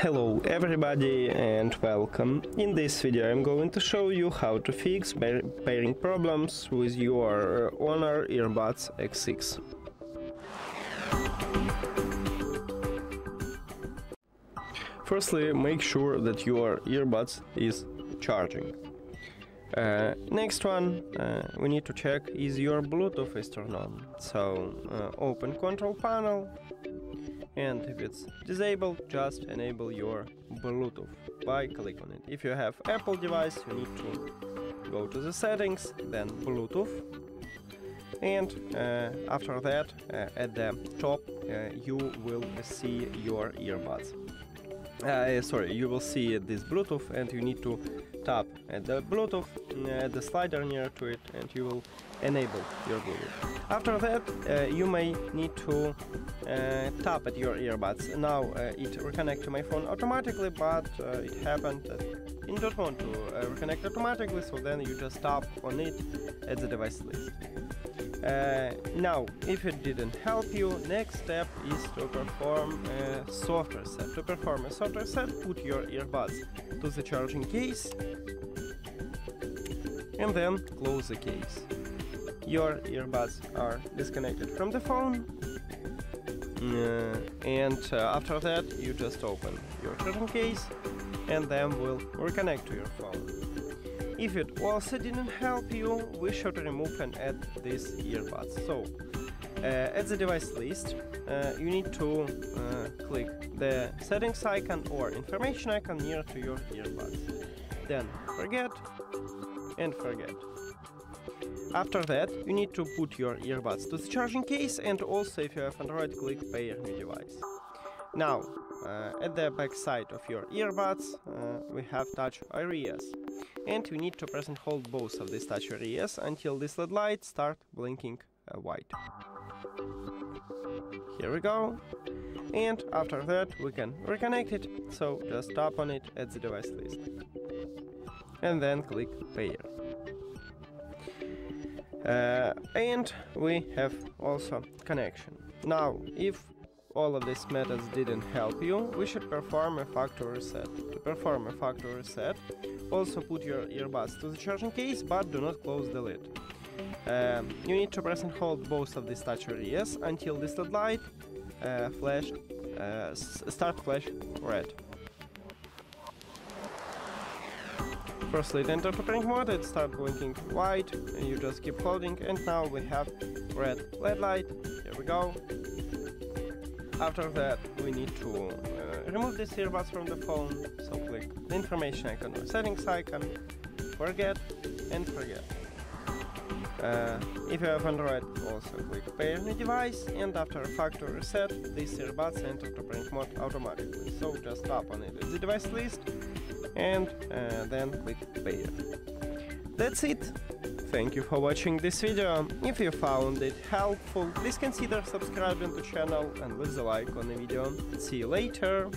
Hello everybody and welcome. In this video I'm going to show you how to fix pairing problems with your uh, Honor Earbuds X6. Firstly, make sure that your earbuds is charging. Uh, next one, uh, we need to check is your Bluetooth is turned on. So uh, open control panel, and if it's disabled just enable your Bluetooth by click on it. If you have Apple device you need to go to the settings then Bluetooth and uh, after that uh, at the top uh, you will see your earbuds. Uh, sorry, you will see this Bluetooth and you need to tap at the Bluetooth, uh, the slider near to it and you will enable your Bluetooth. After that, uh, you may need to uh, tap at your earbuds. Now uh, it reconnect to my phone automatically, but uh, it happened that you don't want to reconnect automatically, so then you just tap on it at the device list. Uh, now, if it didn't help you, next step is to perform a soft reset. To perform a soft reset, put your earbuds to the charging case and then close the case your earbuds are disconnected from the phone uh, and uh, after that you just open your charging case and then will reconnect to your phone. If it also didn't help you, we should remove and add these earbuds. So, uh, at the device list, uh, you need to uh, click the settings icon or information icon near to your earbuds. Then forget and forget. After that, you need to put your earbuds to the charging case and also if you have Android, click pair new device. Now, uh, at the back side of your earbuds, uh, we have touch areas. And you need to press and hold both of these touch areas until this LED light start blinking uh, white. Here we go. And after that we can reconnect it, so just tap on it at the device list. And then click pair. Uh, and we have also connection. Now, if all of these methods didn't help you, we should perform a factory reset. To perform a factory reset, also put your earbuds to the charging case, but do not close the lid. Um, you need to press and hold both of these touch areas until this LED light uh, flash uh, start flash red. Firstly, it enter to pairing mode, it start blinking white, and you just keep holding, and now we have red LED light, here we go. After that, we need to uh, remove these earbuds from the phone, so click the information icon or settings icon, forget, and forget. Uh, if you have Android, also click pair new device, and after factory reset, these earbuds enter to pairing mode automatically, so just tap on it in the device list, and uh, then click pair. That's it! Thank you for watching this video. If you found it helpful, please consider subscribing to the channel and leave a like on the video. See you later!